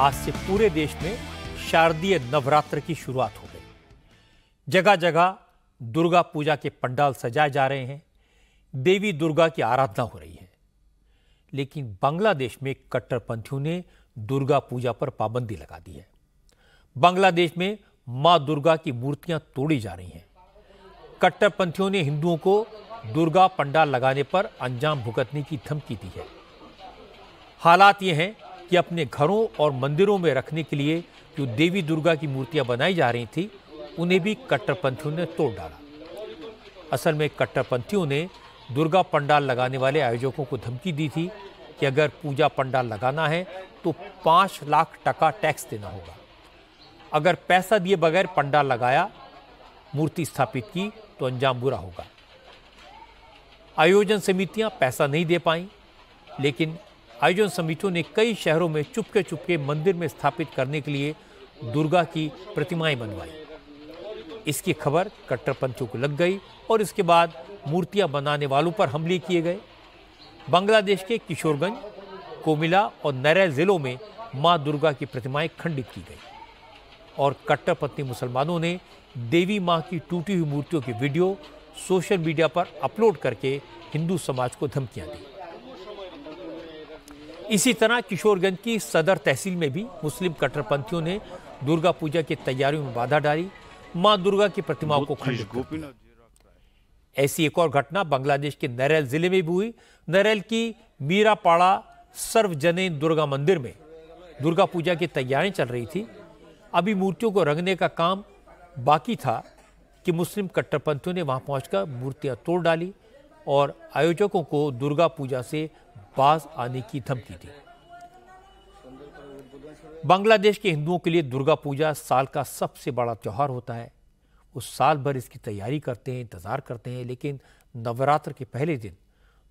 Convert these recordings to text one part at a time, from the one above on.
आज से पूरे देश में शारदीय नवरात्र की शुरुआत हो गई। जगह जगह दुर्गा पूजा के पंडाल सजाए जा रहे हैं। देवी दुर्गा की आराधना हो रही है। लेकिन बांग्लादेश में कट्टरपंथियों ने दुर्गा पूजा पर पाबंदी लगा दी है। बांग्लादेश में माँ दुर्गा की मूर्तियाँ तोड़ी जा रही हैं। कट्टरपंथियों ने हिंदुओं को दुर्गा पंडाल लगाने पर अंजाम भुगतने की धमकी दी है। हालात ये हैं कि अपने घरों और मंदिरों में रखने के लिए जो देवी दुर्गा की मूर्तियाँ बनाई जा रही थी, उन्हें भी कट्टरपंथियों ने तोड़ डाला। असल में कट्टरपंथियों ने दुर्गा पंडाल लगाने वाले आयोजकों को धमकी दी थी कि अगर पूजा पंडाल लगाना है तो पाँच लाख टका टैक्स देना होगा। अगर पैसा दिए बगैर पंडाल लगाया, मूर्ति स्थापित की तो अंजाम बुरा होगा। आयोजन समितियाँ पैसा नहीं दे पाई, लेकिन आयोजन समितियों ने कई शहरों में चुपके चुपके मंदिर में स्थापित करने के लिए दुर्गा की प्रतिमाएँ बनवाई। इसकी खबर कट्टरपंथियों को लग गई और इसके बाद मूर्तियाँ बनाने वालों पर हमले किए गए। बांग्लादेश के किशोरगंज, कोमिला और नरेल जिलों में माँ दुर्गा की प्रतिमाएँ खंडित की गई और कट्टरपंथी मुसलमानों ने देवी माँ की टूटी हुई मूर्तियों की वीडियो सोशल मीडिया पर अपलोड करके हिंदू समाज को धमकियाँ दी। इसी तरह किशोरगंज की सदर तहसील में भी मुस्लिम कट्टरपंथियों ने दुर्गा पूजा की तैयारियों में बाधा डाली। माँ दुर्गा की प्रतिमाओं को कर ऐसी एक और घटना बांग्लादेश के नरेल ज़िले में भी हुई। नरेल की मीरापाड़ा सर्वजनीन दुर्गा मंदिर में दुर्गा पूजा की तैयारियाँ चल रही थी। अभी मूर्तियों को रंगने का काम बाकी था कि मुस्लिम कट्टरपंथियों ने वहाँ पहुंचकर मूर्तियाँ तोड़ डाली और आयोजकों को दुर्गा पूजा से बाज आने की धमकी दी। बांग्लादेश के हिंदुओं के लिए दुर्गा पूजा साल का सबसे बड़ा त्यौहार होता है। वो साल भर इसकी तैयारी करते हैं, इंतज़ार करते हैं, लेकिन नवरात्र के पहले दिन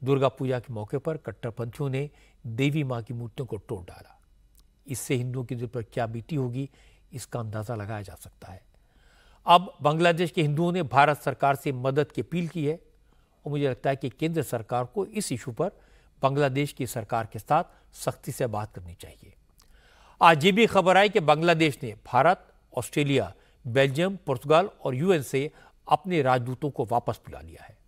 दुर्गा पूजा के मौके पर कट्टरपंथियों ने देवी माँ की मूर्तियों को तोड़ डाला। इससे हिंदुओं के दिल पर क्या बीती होगी, इसका अंदाज़ा लगाया जा सकता है। अब बांग्लादेश के हिंदुओं ने भारत सरकार से मदद की अपील की है और मुझे लगता है कि केंद्र सरकार को इस इशू पर बांग्लादेश की सरकार के साथ सख्ती से बात करनी चाहिए। आज ये भी खबर आई कि बांग्लादेश ने भारत, ऑस्ट्रेलिया, बेल्जियम, पुर्तगाल और यूएन से अपने राजदूतों को वापस बुला लिया है।